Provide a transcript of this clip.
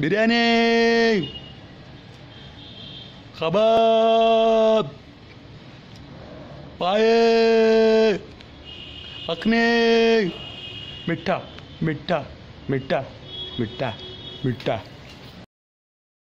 biryani kebab పాయే అక్నే మిఠా మిఠా మిఠా మిఠా మిఠా